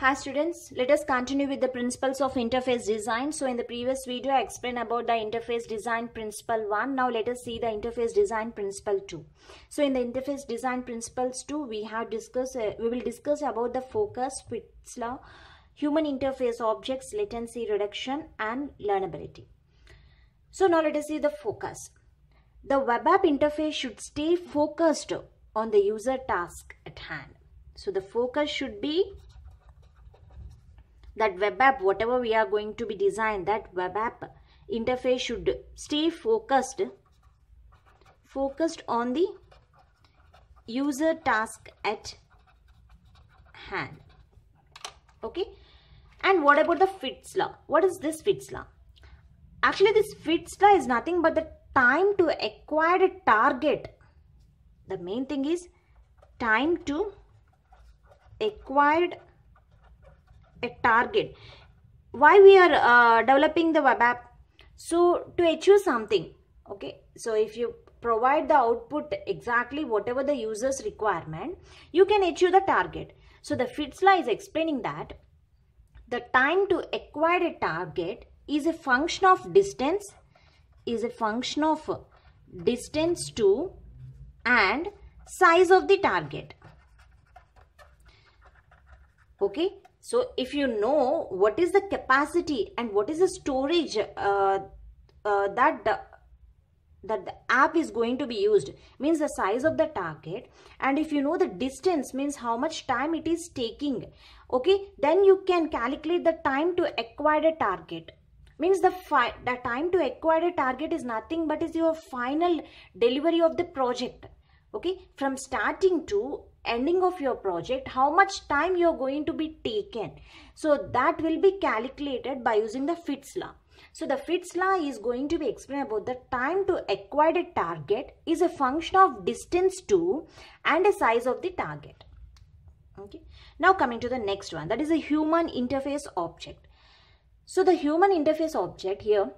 Hi students, let us continue with the principles of interface design. So in the previous video I explained about the interface design principle 1. Now let us see the interface design principle 2. So in the interface design principles 2 we have discussed, uh, we will discuss about the focus, Fitts law, human interface objects, latency reduction and learnability. So now let us see the focus. The web app interface should stay focused on the user task at hand. So the focus should be that web app whatever we are going to be design that web app interface should stay focused focused on the user task at hand. Okay? And what about the Fitts law? What is this Fitts law? Actually this Fitts law is nothing but the time to acquire a target. The main thing is time to acquired a target. Why we are uh, developing the web app? So to achieve something okay? So if you provide the output exactly whatever the user's requirement you can achieve the target. So the Fitts law is explaining that the time to acquire a target is a function of distance is a function of distance to and size of the target. Okay so if you know what is the capacity and what is the storage uh, uh, that the, that the app is going to be used means the size of the target. And if you know the distance means how much time it is taking okay then you can calculate the time to acquire a target. Means the the time to acquire a target is nothing but is your final delivery of the project okay? From starting to ending of your project how much time you're going to be taken. So that will be calculated by using the Fitts law. So the Fitts law is going to be explained about the time to acquire a target is a function of distance to and a size of the target. Okay. Now coming to the next one that is a human interface object. So the human interface object here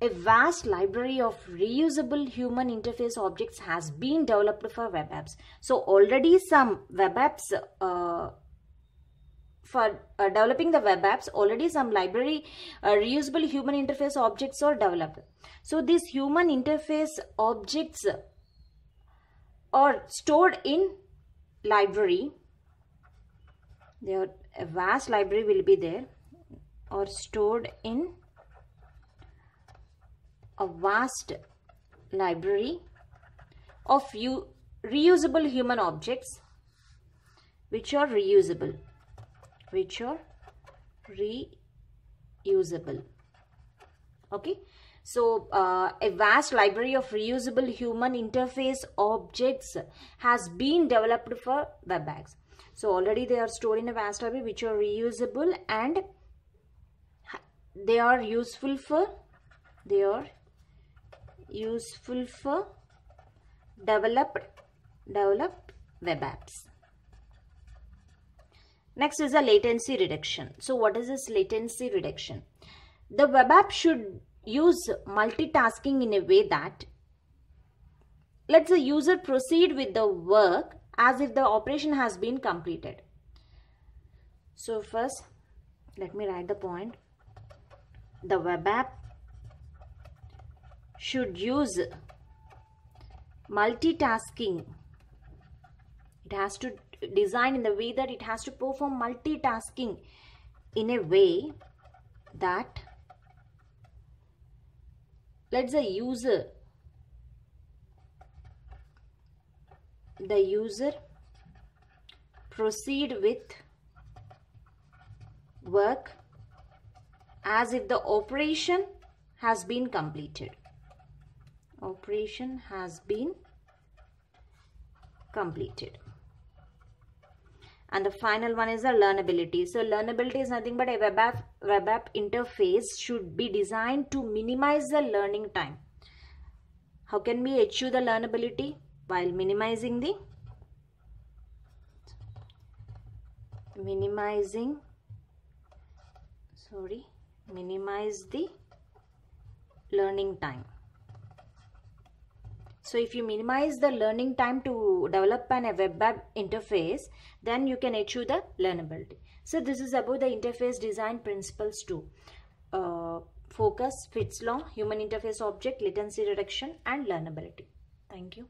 a vast library of reusable human interface objects has been developed for web apps. So already some web apps uh, for uh, developing the web apps already some library uh, reusable human interface objects are developed. So these human interface objects are stored in library. There a vast library will be there or stored in a vast library of reusable human objects which are reusable which are reusable. Okay? So uh, a vast library of reusable human interface objects has been developed for web apps. So already they are stored in a vast library which are reusable and they are useful for they are useful for developed developed web apps. Next is a latency reduction. So what is this latency reduction? The web app should use multitasking in a way that lets the user proceed with the work as if the operation has been completed. So first let me write the point. The web app should use multitasking. It has to design in the way that it has to perform multitasking in a way that lets the user the user proceed with work as if the operation has been completed operation has been completed. And the final one is the learnability. So learnability is nothing but a web app web app interface should be designed to minimize the learning time. How can we achieve the learnability? While minimizing the minimizing sorry minimize the learning time so if you minimize the learning time to develop an a web app interface then you can achieve the learnability. So this is about the interface design principles two. Uh, focus Fitts law human interface object latency reduction and learnability. Thank you